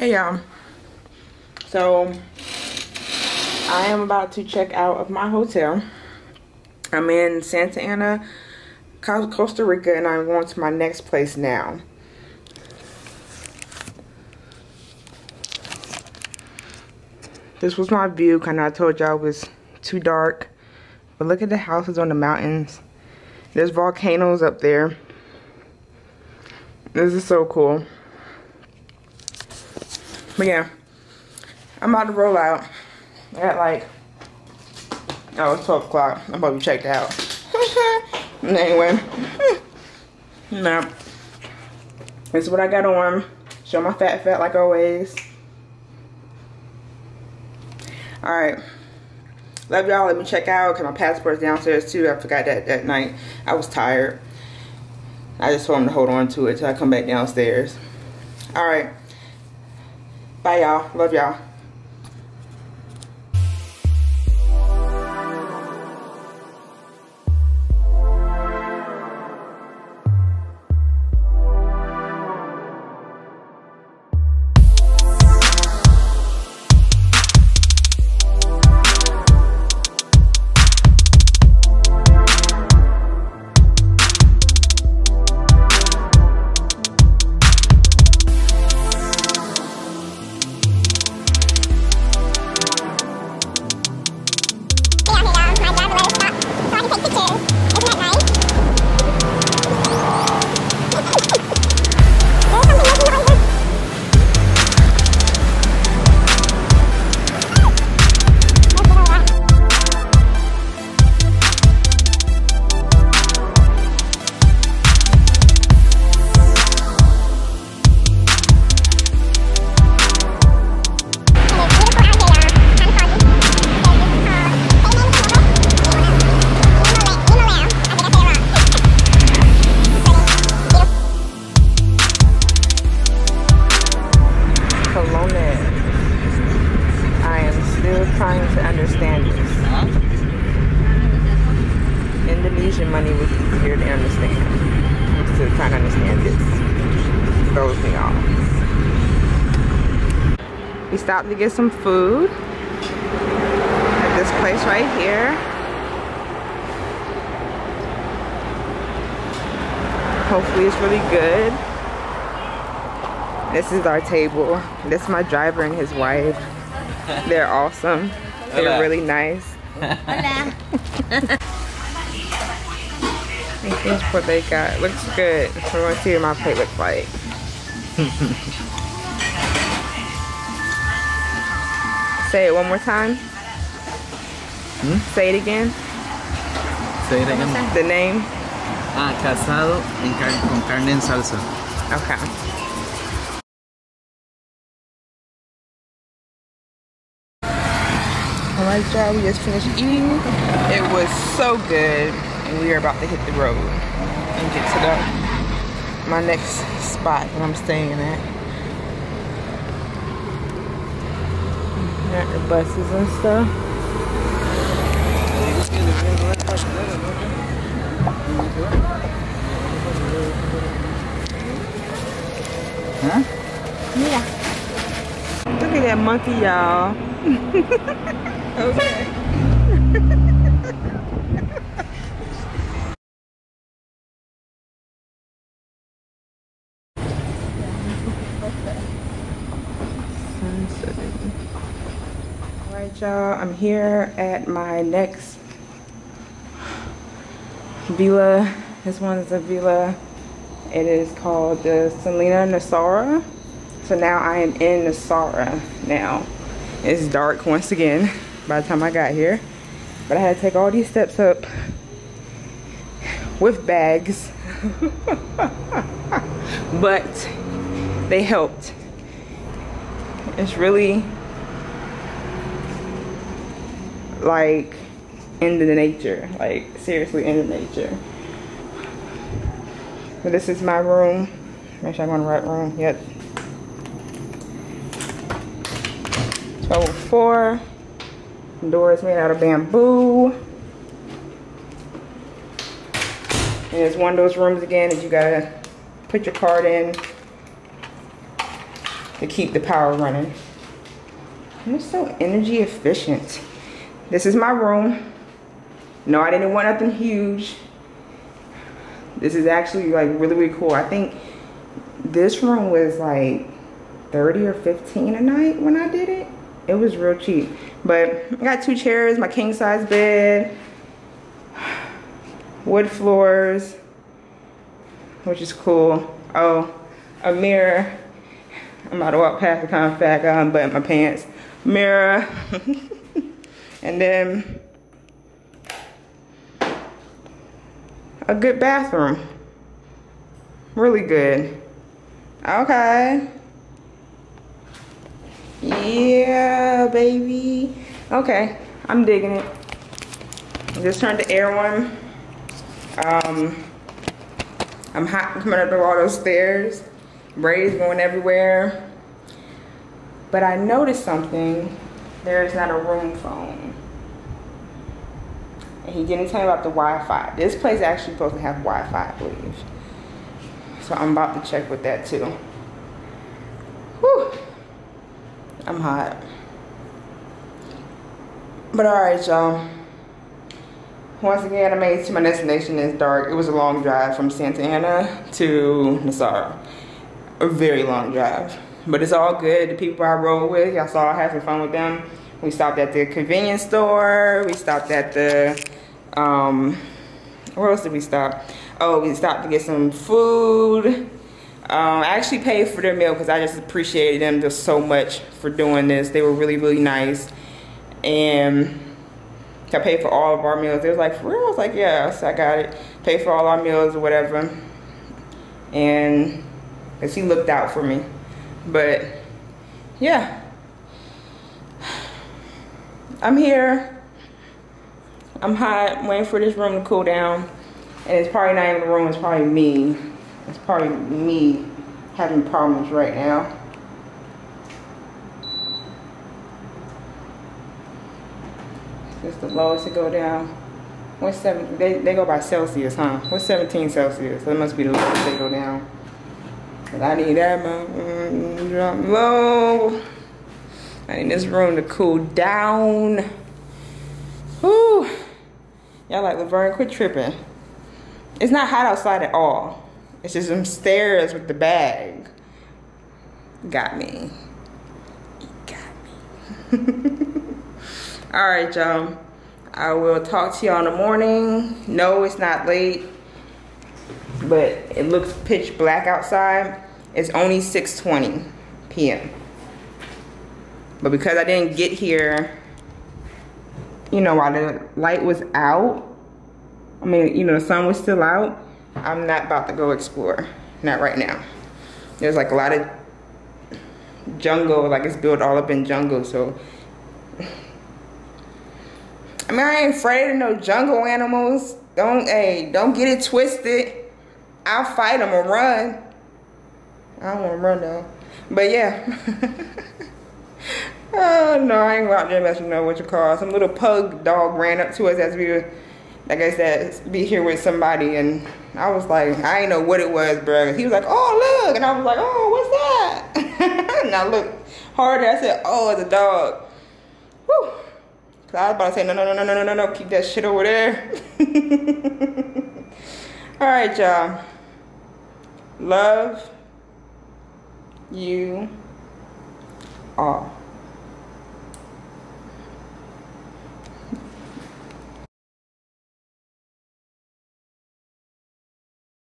Hey y'all. So I am about to check out of my hotel. I'm in Santa Ana, Costa Rica, and I'm going to my next place now. This was my view, kind of I told y'all it was too dark. But look at the houses on the mountains. There's volcanoes up there. This is so cool. But yeah, I'm about to roll out at like, oh, it's 12 o'clock. I'm about to be checked out. anyway, no. this is what I got on. Show my fat fat like always. Alright. Love y'all. Let me check out because my passport's downstairs too. I forgot that that night. I was tired. I just told him to hold on to it till I come back downstairs. Alright. Bye, y'all. Love y'all. Bye, y'all. Love y'all. We stopped to get some food at this place right here. Hopefully it's really good. This is our table. This is my driver and his wife. They're awesome. They're Hola. really nice. Hola. Here's what they got. Looks good. We're gonna see what my plate looks like. Say it one more time. Hmm? Say it again. Say it again. The name. Ah, casado en car con carne en salsa. Okay. Alright y'all, we just finished eating. It was so good. And we are about to hit the road and get to the my next spot that I'm staying at. Got the buses and stuff. Huh? Yeah. Look at that monkey, y'all. okay. y'all i'm here at my next villa. This one's a villa. It is called the Selina Nosara so now I am in Nosara now. It's dark once again by the time I got here. But I had to take all these steps up with bags. But they helped. It's really like in the nature. Like seriously in the nature. But this is my room. Make sure I'm in the right room. Yep. 1204 door is made out of bamboo and it's one of those rooms again that you gotta put your card in to keep the power running. And it's so energy efficient. This is my room. No, I didn't want nothing huge. This is actually like really, really cool. I think this room was like 30 or 15 a night when I did it. It was real cheap. But I got two chairs, my king size bed, wood floors, which is cool. Oh, a mirror. I'm about to walk past the compact, I unbutton my pants. Mirror. and then a good bathroom. Really good. Okay. Yeah, baby. Okay, I'm digging it. Just turned the air on. Um, I'm hot coming up all those stairs. Braids going everywhere. But I noticed something. There's not a room phone. And he didn't tell me about the Wi-Fi. This place is actually supposed to have Wi-Fi, I believe. So I'm about to check with that too. Whew. I'm hot. But alright, y'all. Once again, I made it to my destination. It's dark. It was a long drive from Santa Ana to Nosara. A very long drive. But it's all good. The people I rode with, y'all saw I had some fun with them. We stopped at the convenience store. We stopped at the, um, where else did we stop? Oh, we stopped to get some food. Um, I actually paid for their meal because I just appreciated them just so much for doing this. They were really, really nice. And I paid for all of our meals. They was like, for real? I was like, yes, I got it. Paid for all our meals or whatever. And because he looked out for me. But yeah. I'm here. I'm hot, I'm waiting for this room to cool down. And it's probably not even the room, it's probably me. It's probably me having problems right now. It's the lowest to go down. What's seven? They, they go by Celsius, huh? What's 17 Celsius? That must be the lowest they go down. But I need that mm, drop low. I need this room to cool down. Whoo. Y'all like Laverne, quit tripping. It's not hot outside at all. It's just some stairs with the bag. Got me. Got me. All right, y'all. I will talk to y'all in the morning. No, it's not late, but it looks pitch black outside. It's only 6.20 p.m. But because I didn't get here, you know, while the light was out, I mean, you know, the sun was still out, I'm not about to go explore. Not right now. There's like a lot of jungle, like it's built all up in jungle, so I mean, I ain't afraid of no jungle animals. Don't, hey, don't get it twisted. I'll fight them or run. I don't want to run though. But yeah. oh no, I ain't go out there messing with no what you call. Some little pug dog ran up to us as we were, like I said, be here with somebody, and I was like, I didn't know what it was, bro. He was like, oh look, and I was like, oh, what's that? and I looked harder. I said, oh, it's a dog. Whew. Cause I was about to say, no, no, no, no, no, no, no, keep that shit over there. All right, y'all. Love you all.